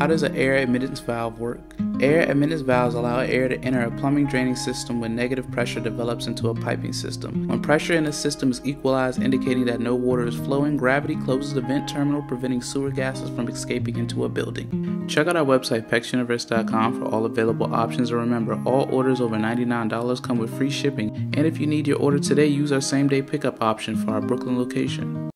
How does an air admittance valve work? Air admittance valves allow air to enter a plumbing draining system when negative pressure develops into a piping system. When pressure in the system is equalized, indicating that no water is flowing, gravity closes the vent terminal, preventing sewer gases from escaping into a building. Check out our website, pexuniverse.com, for all available options. And remember, all orders over $99 come with free shipping. And if you need your order today, use our same day pickup option for our Brooklyn location.